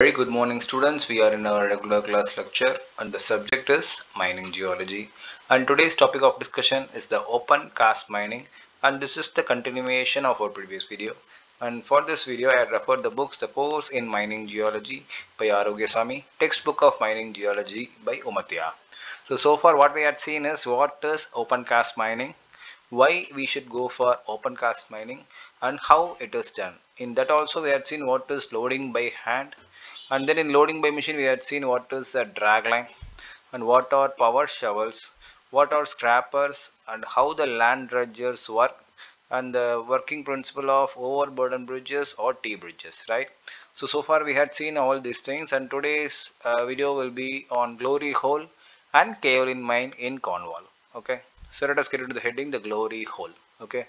Very good morning students. We are in our regular class lecture and the subject is mining geology. And today's topic of discussion is the open cast mining and this is the continuation of our previous video. And for this video I referred the books The Course in Mining Geology by Arogyaswamy, Textbook of Mining Geology by Umathay. So so far what we had seen is what is open cast mining, why we should go for open cast mining and how it is done. In that also we had seen what is loading by hand and then in loading by machine we had seen what is a drag line and what are power shovels what are scrappers and how the land dredgers work and the working principle of overburden bridges or T bridges right? So so far we had seen all these things and today's uh, video will be on glory hole and kaolin mine in Cornwall okay? So let us get into the heading the glory hole okay?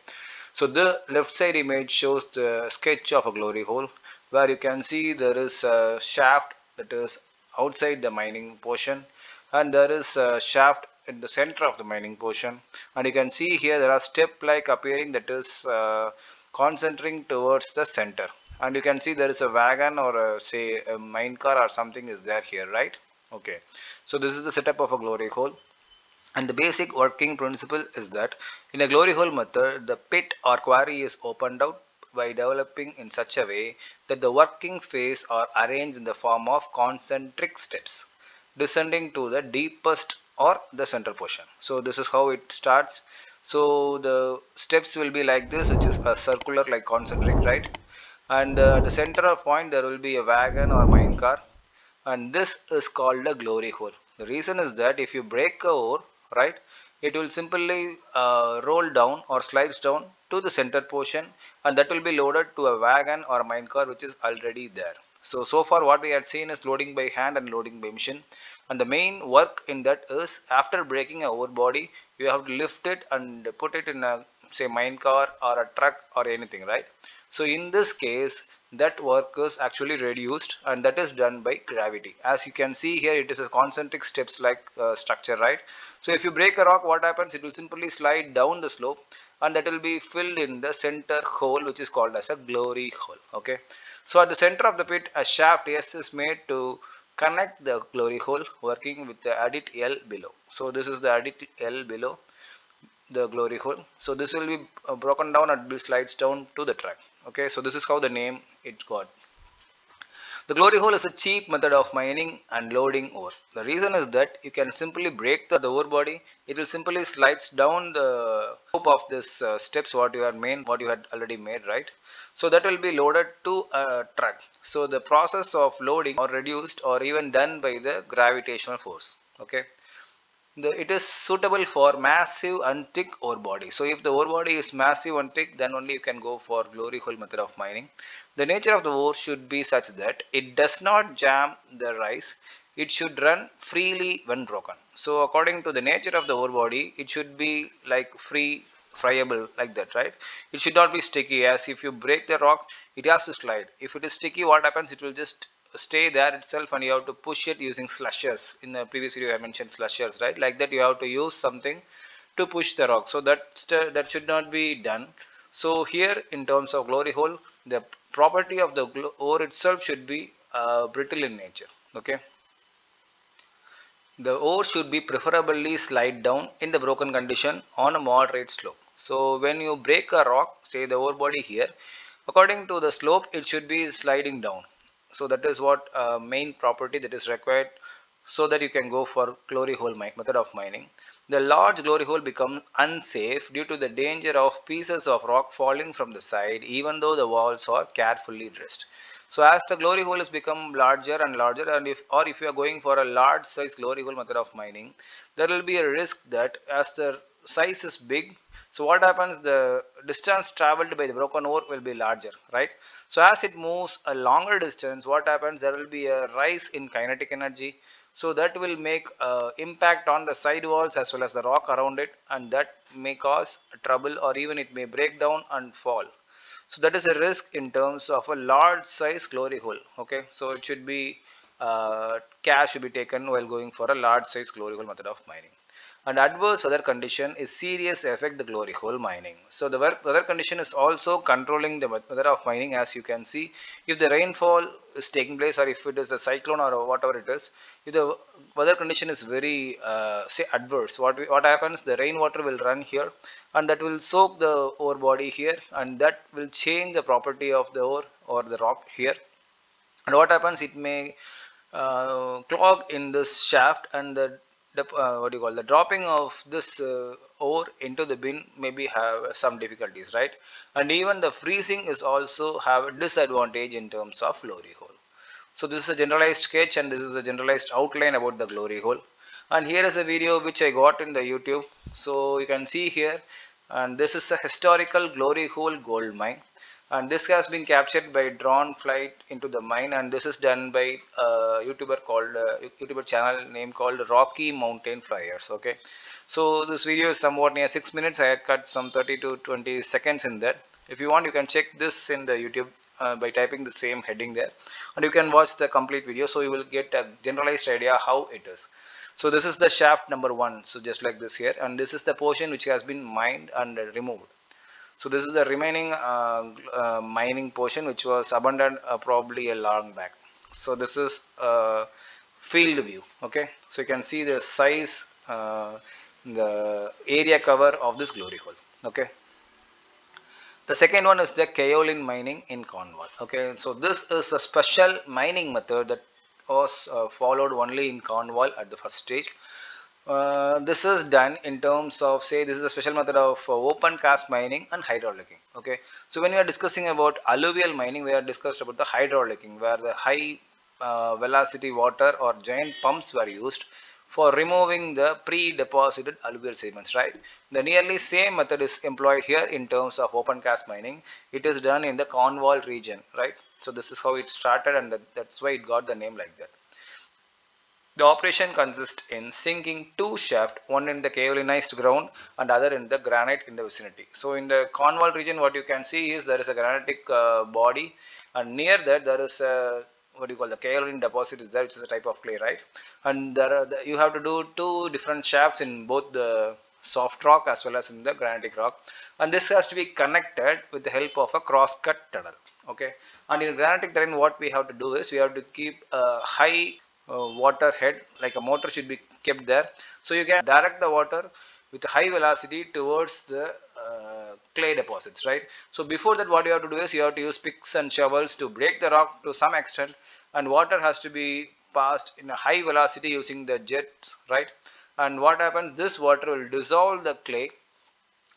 So the left side image shows the sketch of a glory hole where you can see there is a shaft that is outside the mining portion and there is a shaft in the center of the mining portion. And you can see here there are step like appearing that is uh, concentrating towards the center. And you can see there is a wagon or a, say a mine car or something is there here right? Okay. So this is the setup of a glory hole. And the basic working principle is that in a glory hole method the pit or quarry is opened out by developing in such a way that the working phase are arranged in the form of concentric steps descending to the deepest or the center portion. So this is how it starts. So the steps will be like this which is a circular like concentric right and uh, at the center of point there will be a wagon or mine car and this is called a glory hole. The reason is that if you break a ore right it will simply uh, roll down or slides down to the center portion and that will be loaded to a wagon or a mine car which is already there. So, so far what we had seen is loading by hand and loading by machine and the main work in that is after breaking a ore body you have to lift it and put it in a say mine car or a truck or anything right. So in this case that work is actually reduced and that is done by gravity. As you can see here it is a concentric steps like uh, structure right? So if you break a rock what happens? It will simply slide down the slope and that will be filled in the center hole which is called as a glory hole okay? So at the center of the pit a shaft S is made to connect the glory hole working with the adit L below. So this is the adit L below the glory hole. So this will be uh, broken down and be slides down to the track okay so this is how the name it got the glory hole is a cheap method of mining and loading ore. The reason is that you can simply break the, the ore body. It will simply slides down the slope of this uh, steps what you had made, what you had already made, right? So that will be loaded to a truck. So the process of loading or reduced or even done by the gravitational force. Okay. The, it is suitable for massive and thick ore body. So if the ore body is massive and thick, then only you can go for glory hole method of mining. The nature of the ore should be such that it does not jam the rise. It should run freely when broken. So according to the nature of the ore body, it should be like free friable like that right it should not be sticky as if you break the rock it has to slide if it is sticky what happens it will just stay there itself and you have to push it using slushers in the previous video i mentioned slushers right? Like that you have to use something to push the rock. So that that should not be done. So here in terms of glory hole the property of the ore itself should be uh, brittle in nature okay? The ore should be preferably slide down in the broken condition on a moderate slope. So when you break a rock say the ore body here according to the slope it should be sliding down so that is what uh, main property that is required so that you can go for glory hole method of mining. The large glory hole becomes unsafe due to the danger of pieces of rock falling from the side even though the walls are carefully dressed. So as the glory hole has become larger and larger and if or if you are going for a large size glory hole method of mining there will be a risk that as the size is big. So what happens? The distance traveled by the broken ore will be larger right? So as it moves a longer distance what happens? There will be a rise in kinetic energy. So that will make uh, impact on the side walls as well as the rock around it and that may cause trouble or even it may break down and fall. So that is a risk in terms of a large size glory hole okay? So it should be uh, care should be taken while going for a large size glory hole method of mining and adverse weather condition is serious affect the glory hole mining. So the weather condition is also controlling the weather of mining as you can see. If the rainfall is taking place or if it is a cyclone or whatever it is, if the weather condition is very uh, say adverse, what, what happens the rainwater will run here and that will soak the ore body here and that will change the property of the ore or the rock here and what happens it may uh, clog in this shaft and the uh, what do you call the dropping of this uh, ore into the bin maybe have some difficulties right? And even the freezing is also have a disadvantage in terms of glory hole. So this is a generalized sketch and this is a generalized outline about the glory hole. And here is a video which I got in the YouTube. So you can see here. And this is a historical glory hole gold mine and this has been captured by drone flight into the mine and this is done by a youtuber called uh, youtuber channel name called rocky mountain flyers okay? So this video is somewhat near six minutes. I had cut some 30 to 20 seconds in there. If you want you can check this in the youtube uh, by typing the same heading there. And you can watch the complete video so you will get a generalized idea how it is. So this is the shaft number one. So just like this here. And this is the portion which has been mined and removed so this is the remaining uh, uh, mining portion which was abandoned uh, probably a long back. So this is a field view. Okay, so you can see the size, the area cover of this glory hole. Okay. The second one is the kaolin mining in Cornwall. Okay, so this is a special mining method that was uh, followed only in Cornwall at the first stage. Uh, this is done in terms of say this is a special method of uh, open cast mining and hydraulicking okay? So when we are discussing about alluvial mining we are discussed about the hydraulicking where the high uh, velocity water or giant pumps were used for removing the pre-deposited alluvial sediments right? The nearly same method is employed here in terms of open cast mining. It is done in the cornwall region right? So this is how it started and that, that's why it got the name like that the operation consists in sinking two shafts, one in the kaolinized ground and other in the granite in the vicinity. So in the Cornwall region what you can see is there is a granitic uh, body and near that there is a what you call the kaolin deposit is there which is a type of clay right? And there are the, you have to do two different shafts in both the soft rock as well as in the granitic rock. And this has to be connected with the help of a cross-cut tunnel okay? And in granitic terrain what we have to do is we have to keep a high water head like a motor should be kept there. So you can direct the water with high velocity towards the uh, clay deposits right? So before that what you have to do is you have to use picks and shovels to break the rock to some extent and water has to be passed in a high velocity using the jets right? And what happens this water will dissolve the clay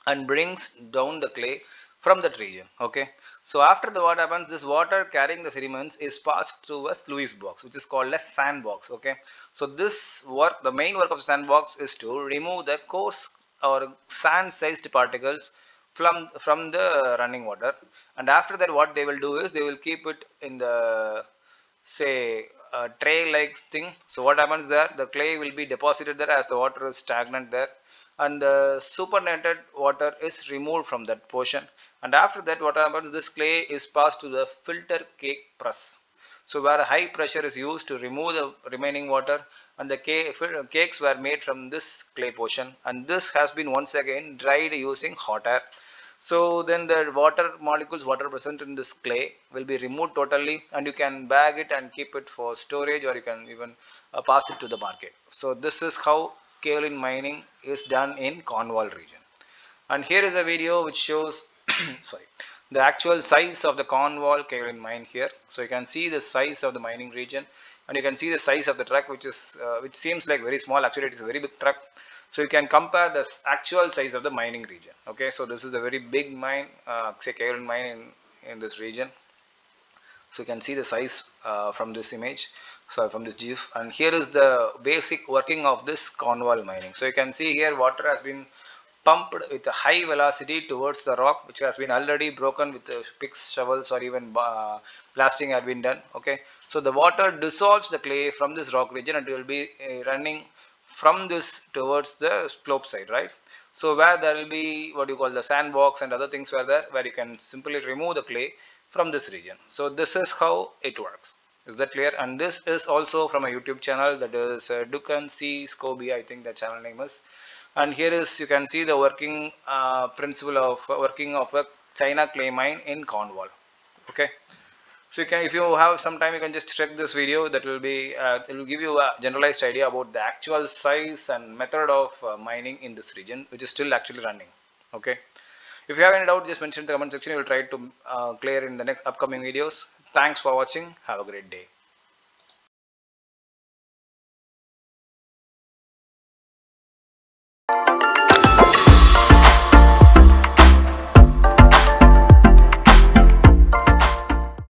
and brings down the clay from that region okay? So after the what happens this water carrying the sediments is passed through a sluice box which is called a sandbox okay? So this work the main work of the sandbox is to remove the coarse or sand sized particles from from the running water. And after that what they will do is they will keep it in the say a tray like thing. So what happens there? The clay will be deposited there as the water is stagnant there. And the supernatant water is removed from that portion and after that what happens? This clay is passed to the filter cake press. So where high pressure is used to remove the remaining water and the cakes were made from this clay portion. And this has been once again dried using hot air. So then the water molecules water present in this clay will be removed totally and you can bag it and keep it for storage or you can even uh, pass it to the market. So this is how kaolin mining is done in Cornwall region. And here is a video which shows sorry. The actual size of the Cornwall kaolin mine here. So you can see the size of the mining region and you can see the size of the truck which is uh, which seems like very small. Actually it is a very big truck. So you can compare the actual size of the mining region okay? So this is a very big mine uh, say kaolin mine in in this region. So you can see the size uh, from this image so from this GIF. And here is the basic working of this Cornwall mining. So you can see here water has been pumped with a high velocity towards the rock which has been already broken with picks, shovels or even uh, blasting have been done okay? So the water dissolves the clay from this rock region and it will be uh, running from this towards the slope side right? So where there will be what you call the sandbox and other things were there where you can simply remove the clay from this region. So this is how it works. Is that clear? And this is also from a youtube channel that is uh, Dukan C. Scobie I think the channel name is and here is you can see the working uh, principle of working of a China clay mine in Cornwall. Okay? So you can if you have some time you can just check this video. That will be uh, it will give you a generalized idea about the actual size and method of uh, mining in this region which is still actually running. Okay? If you have any doubt just mention in the comment section. We will try to uh, clear in the next upcoming videos. Thanks for watching. Have a great day